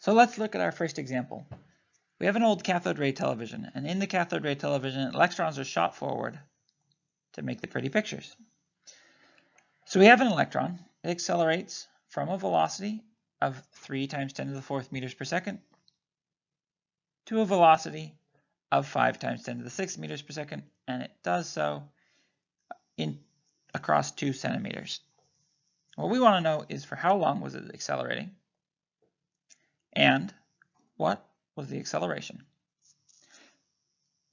So let's look at our first example. We have an old cathode ray television, and in the cathode ray television, electrons are shot forward to make the pretty pictures. So we have an electron. It accelerates from a velocity of 3 times 10 to the fourth meters per second to a velocity of 5 times 10 to the sixth meters per second, and it does so in across 2 centimeters. What we want to know is for how long was it accelerating, and what was the acceleration.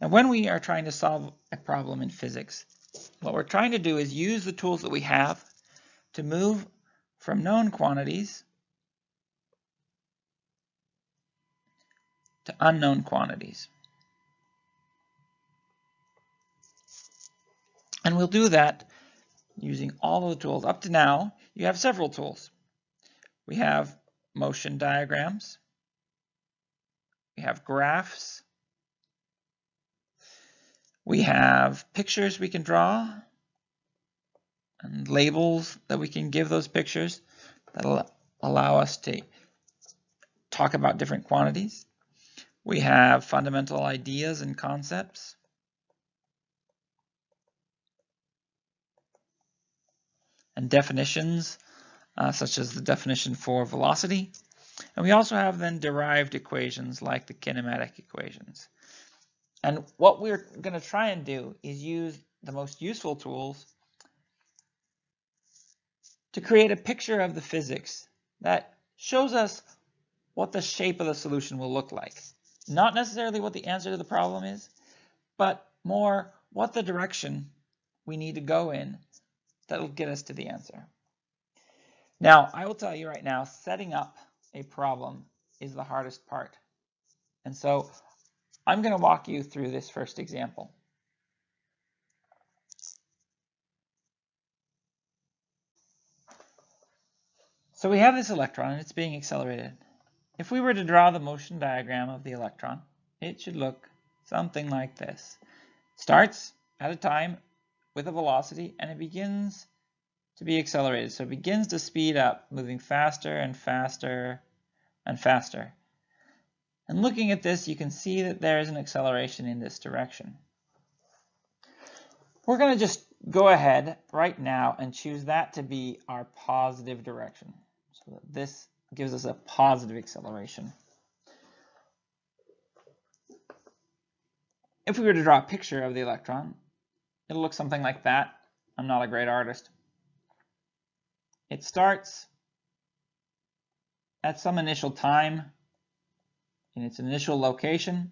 Now when we are trying to solve a problem in physics, what we're trying to do is use the tools that we have to move from known quantities to unknown quantities. And we'll do that using all of the tools. Up to now, you have several tools. We have motion diagrams. We have graphs. We have pictures we can draw and labels that we can give those pictures that'll allow us to talk about different quantities. We have fundamental ideas and concepts. And definitions, uh, such as the definition for velocity. And we also have then derived equations like the kinematic equations. And what we're going to try and do is use the most useful tools to create a picture of the physics that shows us what the shape of the solution will look like. Not necessarily what the answer to the problem is, but more what the direction we need to go in that'll get us to the answer. Now, I will tell you right now, setting up a problem is the hardest part. And so I'm going to walk you through this first example. So we have this electron and it's being accelerated. If we were to draw the motion diagram of the electron, it should look something like this. Starts at a time with a velocity and it begins to be accelerated. So it begins to speed up, moving faster and faster and faster. And looking at this, you can see that there is an acceleration in this direction. We're going to just go ahead right now and choose that to be our positive direction. So that this gives us a positive acceleration. If we were to draw a picture of the electron, it'll look something like that. I'm not a great artist. It starts at some initial time in its initial location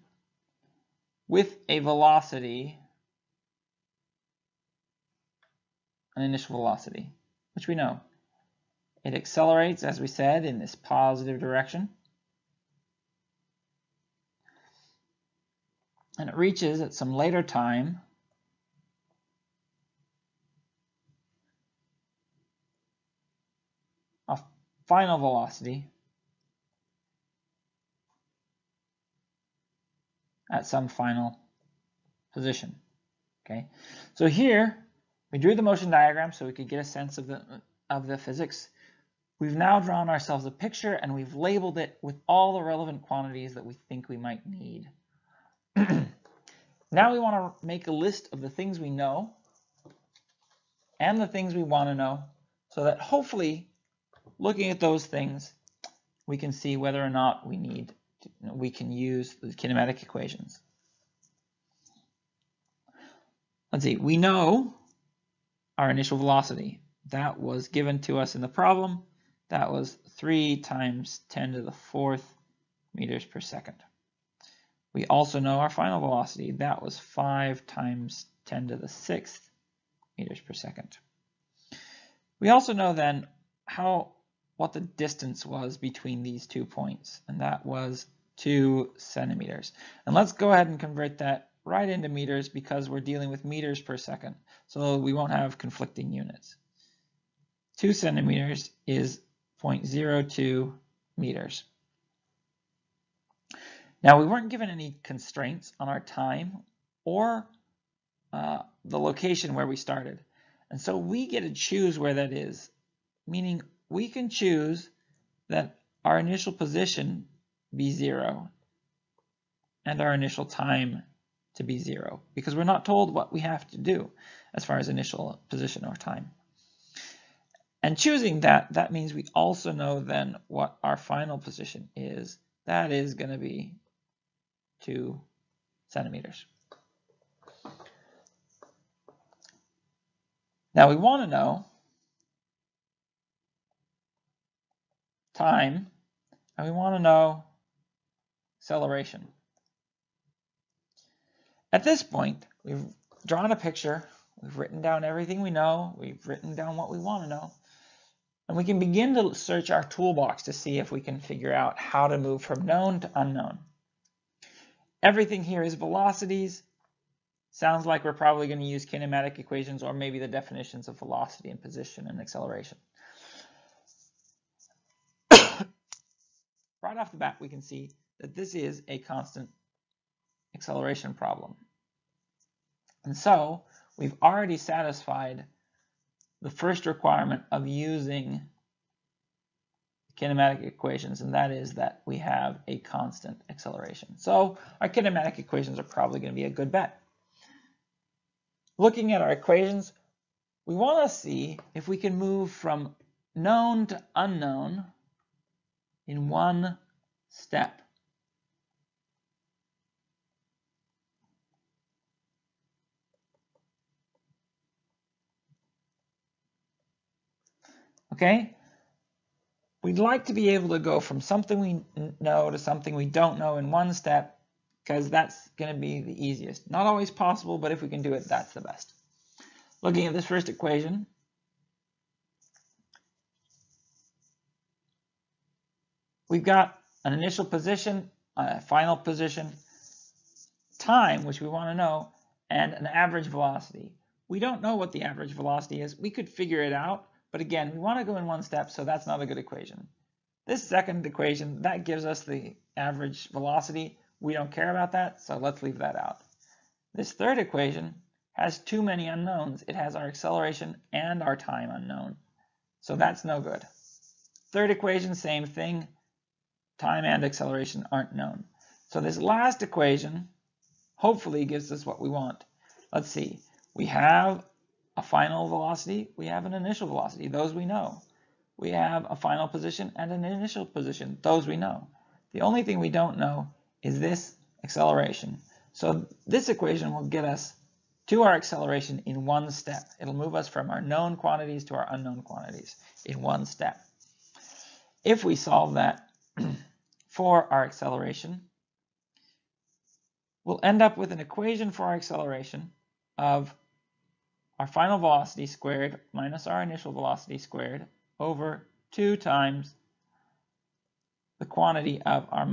with a velocity, an initial velocity, which we know. It accelerates, as we said, in this positive direction. And it reaches at some later time a final velocity at some final position. Okay, so here we drew the motion diagram so we could get a sense of the of the physics. We've now drawn ourselves a picture and we've labeled it with all the relevant quantities that we think we might need. now we want to make a list of the things we know and the things we want to know so that hopefully looking at those things we can see whether or not we need to, we can use the kinematic equations. Let's see, we know our initial velocity. That was given to us in the problem. That was 3 times 10 to the fourth meters per second. We also know our final velocity. That was 5 times 10 to the sixth meters per second. We also know then how what the distance was between these two points, and that was 2 centimeters. And let's go ahead and convert that right into meters because we're dealing with meters per second, so we won't have conflicting units. 2 centimeters is 0.02 meters. Now we weren't given any constraints on our time or uh, the location where we started. And so we get to choose where that is, meaning we can choose that our initial position be zero and our initial time to be zero because we're not told what we have to do as far as initial position or time. And choosing that, that means we also know then what our final position is. That is going to be two centimeters. Now we want to know time, and we want to know acceleration. At this point, we've drawn a picture, we've written down everything we know, we've written down what we want to know, and we can begin to search our toolbox to see if we can figure out how to move from known to unknown. Everything here is velocities. Sounds like we're probably going to use kinematic equations or maybe the definitions of velocity and position and acceleration. Right off the bat, we can see that this is a constant acceleration problem. And so we've already satisfied the first requirement of using kinematic equations, and that is that we have a constant acceleration. So our kinematic equations are probably going to be a good bet. Looking at our equations, we want to see if we can move from known to unknown in one step. Okay? We'd like to be able to go from something we know to something we don't know in one step because that's going to be the easiest. Not always possible, but if we can do it, that's the best. Looking at this first equation, we've got an initial position, a final position, time, which we want to know, and an average velocity. We don't know what the average velocity is. We could figure it out, but again, we want to go in one step, so that's not a good equation. This second equation, that gives us the average velocity. We don't care about that, so let's leave that out. This third equation has too many unknowns. It has our acceleration and our time unknown. So that's no good. Third equation, same thing. Time and acceleration aren't known. So this last equation hopefully gives us what we want. Let's see. We have a final velocity, we have an initial velocity. Those we know. We have a final position and an initial position. Those we know. The only thing we don't know is this acceleration. So this equation will get us to our acceleration in one step. It'll move us from our known quantities to our unknown quantities in one step. If we solve that for our acceleration, we'll end up with an equation for our acceleration of our final velocity squared minus our initial velocity squared over 2 times the quantity of our,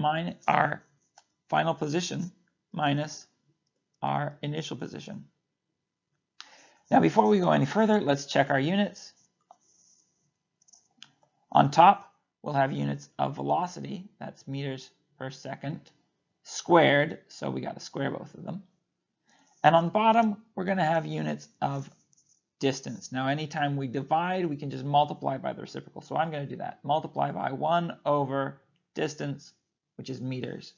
our final position minus our initial position. Now before we go any further, let's check our units. On top, we'll have units of velocity, that's meters per second, squared, so we got to square both of them. And on the bottom, we're going to have units of distance. Now, anytime we divide, we can just multiply by the reciprocal. So I'm going to do that. Multiply by 1 over distance, which is meters.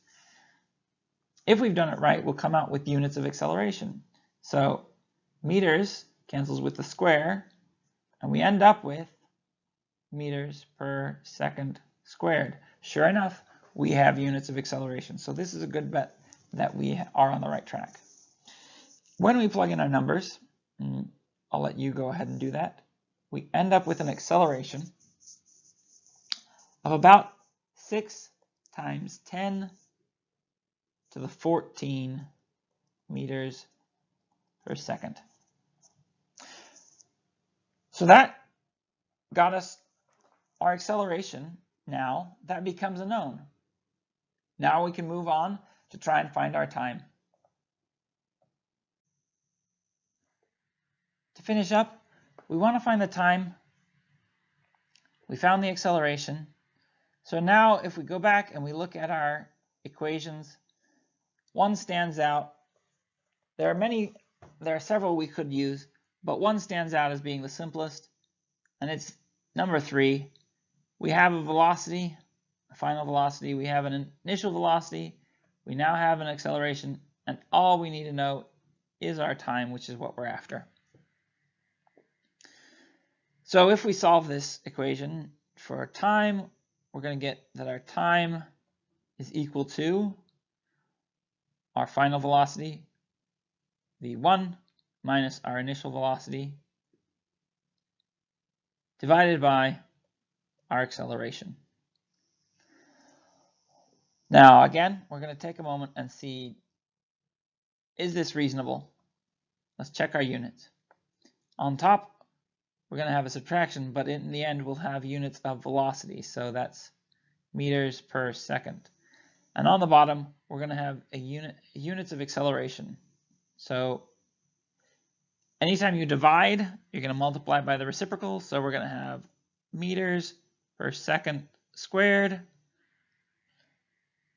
If we've done it right, we'll come out with units of acceleration. So meters cancels with the square, and we end up with meters per second squared. Sure enough, we have units of acceleration. So this is a good bet that we are on the right track. When we plug in our numbers, mm, I'll let you go ahead and do that. We end up with an acceleration of about 6 times 10 to the 14 meters per second. So that got us our acceleration now. That becomes a known. Now we can move on to try and find our time. To finish up, we want to find the time. We found the acceleration. So now if we go back and we look at our equations, one stands out. There are many, there are several we could use, but one stands out as being the simplest, and it's number three. We have a velocity, a final velocity, we have an initial velocity, we now have an acceleration, and all we need to know is our time, which is what we're after. So if we solve this equation for time, we're going to get that our time is equal to our final velocity, v1, minus our initial velocity, divided by our acceleration. Now, again, we're going to take a moment and see, is this reasonable? Let's check our units. On top, we're going to have a subtraction, but in the end, we'll have units of velocity. So that's meters per second. And on the bottom, we're going to have a unit units of acceleration. So anytime you divide, you're going to multiply by the reciprocal. So we're going to have meters per second squared.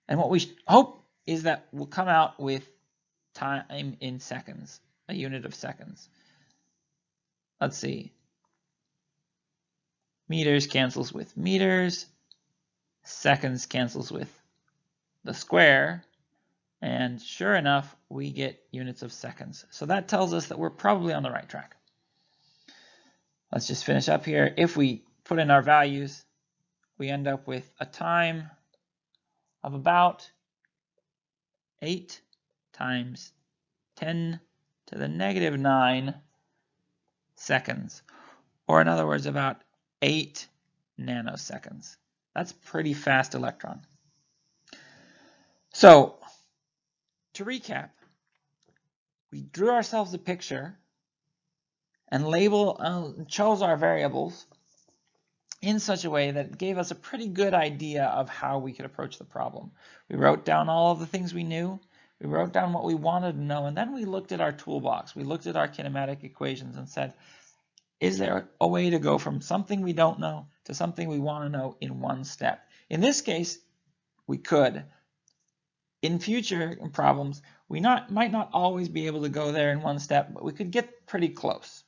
And what we hope is that we'll come out with time in seconds, a unit of seconds. Let's see. Meters cancels with meters. Seconds cancels with the square. And sure enough, we get units of seconds. So that tells us that we're probably on the right track. Let's just finish up here. If we put in our values, we end up with a time of about 8 times 10 to the negative 9 seconds. Or in other words, about 8 nanoseconds. That's pretty fast electron. So, to recap, we drew ourselves a picture and label uh, chose our variables in such a way that it gave us a pretty good idea of how we could approach the problem. We wrote down all of the things we knew, we wrote down what we wanted to know, and then we looked at our toolbox. We looked at our kinematic equations and said, is there a way to go from something we don't know to something we want to know in one step? In this case, we could. In future problems, we not, might not always be able to go there in one step, but we could get pretty close.